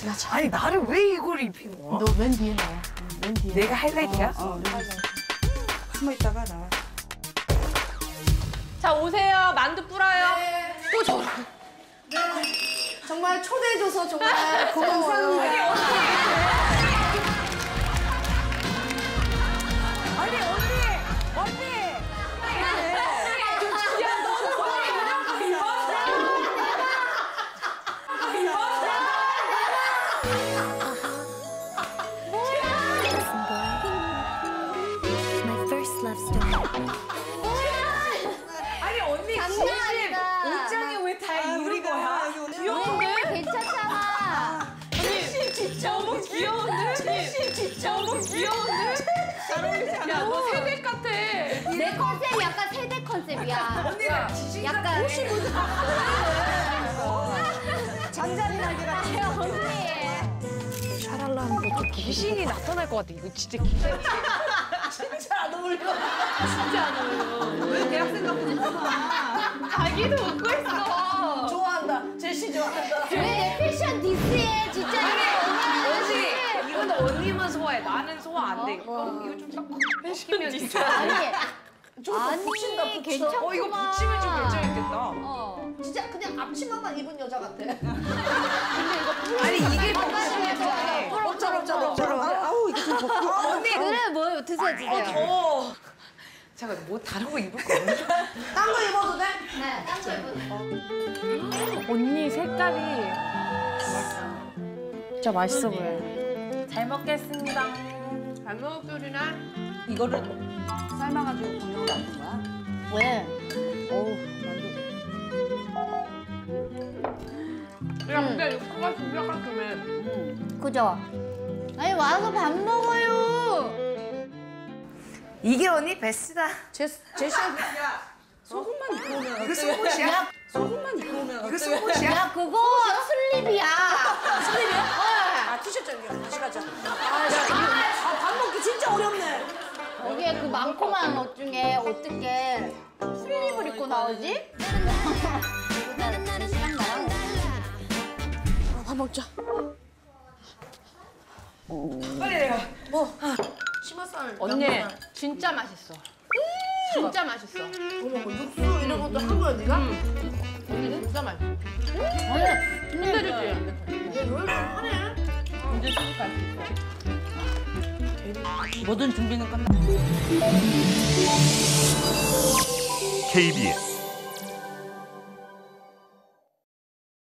제가 참. 아니 나를 왜 이걸 입힌 거야? 너맨 뒤에 나와. 맨 뒤에. 내가 하이라이트야? 어, 어, 숨어 있다가 나와. 자 오세요. 만두 뿌려요. 또 저. 정말 초대해줘서 정말 고마워요. 아니 귀여운데? 야너 세대 같아. 내 컨셉 약간 세대 컨셉이야. 언니가 약간 잠자리 날개 같아. 아, 언니. 귀신이 나타날 것 같아. 이거 진짜 귀신. 진짜 안 어울려. 진짜 안 어울려. 왜 대학생 같은 자기도 웃고 있어. 좋아한다. 제시 좋아한다. 소화해. 나는 소화 안 돼. 이거 이거 좀 딱. 패션 디스. 아니. 좀 붙인다, 아니 붙여. 괜찮구만. 어 이거 붙이면 좀 괜찮겠다. 어. 진짜 그냥 앞치마만 입은 여자 같아. 아니 이게 붙이면 좋아. 엎자로 엎자로 엎자로. 아우 이게 좀 덥고. 언니 그래 뭐 드세요 드세요. 어. 잠깐 뭐 다른 거 입을 거 없나? 딴거 입어도 돼? 네, 딴거 입어. 언니 색깔이 진짜 맛있어 보여. 잘 먹겠습니다. 잘 먹을게나 이거를 삶아가지고 공룡을 만든 거야? 왜? 어우 야 근데 육수가 진짜 깔끔해. 그죠? 아니 와서 밥 먹어요. 이게 언니 베스트다. 제시 야 소금만 입고 오면 이거 속옷이야? 소금만 입고 오면 이거 어때? 속옷이야? 야 그거. 슬립이야? 아 티셔츠 입고 다시 가자. 아밥 먹기 진짜 어렵네. 거기에 그 많고만 옷 중에 어떻게 슬립을 입고 나오지? 밥 먹자. 빨리 내가. 치마살. 언니 진짜 맛있어. 진짜 맛있어. 육수 이런 것도 한 거야 네가? 언니 진짜 맛있어. 아니 흔들리지? 얘 요리를 하네. 이제 수습할 수 있어. 모든 준비는 끝났. KBS